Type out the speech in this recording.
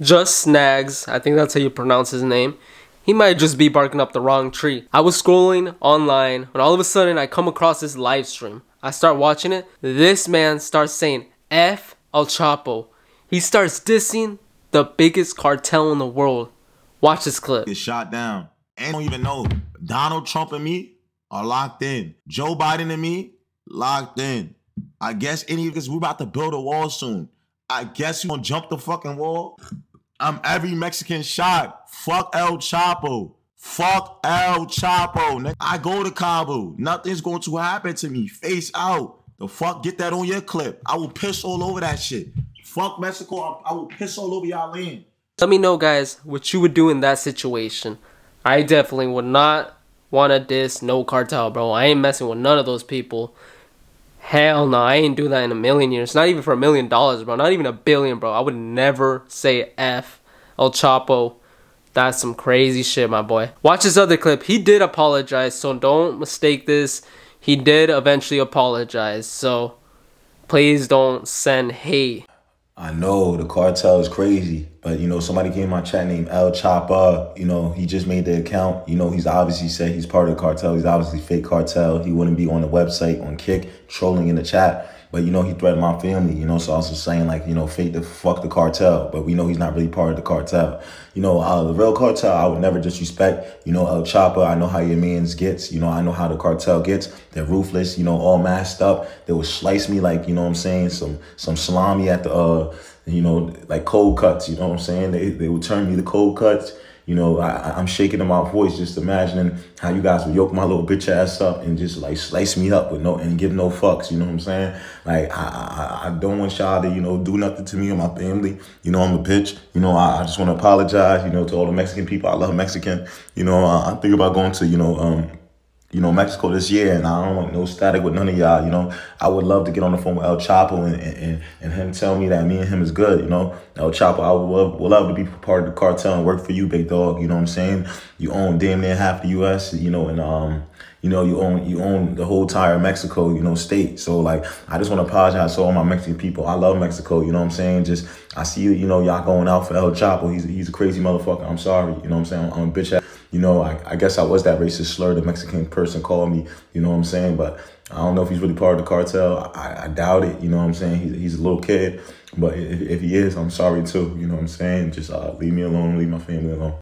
JustSnagz, I think that's how you pronounce his name. He might just be barking up the wrong tree. I was scrolling online when all of a sudden I come across this live stream. I start watching it. This man starts saying F El Chapo. He starts dissing the biggest cartel in the world. Watch this clip. Get shot down. And don't even know. Donald Trump and me are locked in. Joe Biden and me locked in. I guess any of because we're about to build a wall soon. I guess you gonna jump the fucking wall. I'm every Mexican shot. Fuck El Chapo. Fuck El Chapo. I go to Cabo. Nothing's going to happen to me. Face out. The fuck, get that on your clip. I will piss all over that shit. Fuck Mexico. I will piss all over y'all land. Let me know, guys, what you would do in that situation. I definitely would not want to diss no cartel, bro. I ain't messing with none of those people. Hell no, I ain't do that in a million years. Not even for a million dollars, bro. Not even a billion, bro. I would never say F El Chapo. That's some crazy shit, my boy. Watch this other clip. He did apologize, so don't mistake this. He did eventually apologize, so please don't send hate. I know the cartel is crazy, but you know, somebody came in my chat named El Chapa. You know, he just made the account. You know, he's obviously said he's part of the cartel. He's obviously fake cartel. He wouldn't be on the website on Kick trolling in the chat. But you know, he threatened my family, you know, so I was just saying like, you know, fake the fuck the cartel. But we know he's not really part of the cartel. You know, uh, the real cartel, I would never disrespect. You know, El Chapa, I know how your man's gets. You know, I know how the cartel gets. They're ruthless, you know, all masked up. They would slice me like, you know what I'm saying, some some salami at the uh, you know, like cold cuts, you know what I'm saying? They they would turn me the cold cuts you know, I, I'm shaking in my voice just imagining how you guys would yoke my little bitch ass up and just like slice me up with no and give no fucks. You know what I'm saying? Like I I, I don't want y'all to you know do nothing to me or my family. You know I'm a bitch. You know I, I just want to apologize. You know to all the Mexican people. I love Mexican. You know I, I think about going to you know um you know, Mexico this year, and I don't want no static with none of y'all. You know, I would love to get on the phone with El Chapo and, and, and him tell me that me and him is good. You know, El Chapo, I would love, would love to be part of the cartel and work for you, big dog. You know what I'm saying? You own damn near half the U.S. You know, and um, you know, you own you own the whole entire Mexico, you know, state. So like, I just want to apologize to all my Mexican people. I love Mexico. You know what I'm saying? Just I see you, you know, y'all going out for El Chapo. He's he's a crazy motherfucker. I'm sorry. You know what I'm saying? I'm, bitch. You know, I, I guess I was that racist slur the Mexican person called me. You know what I'm saying? But I don't know if he's really part of the cartel. I, I doubt it. You know what I'm saying? He's, he's a little kid. But if, if he is, I'm sorry too. You know what I'm saying? Just uh, leave me alone, leave my family alone.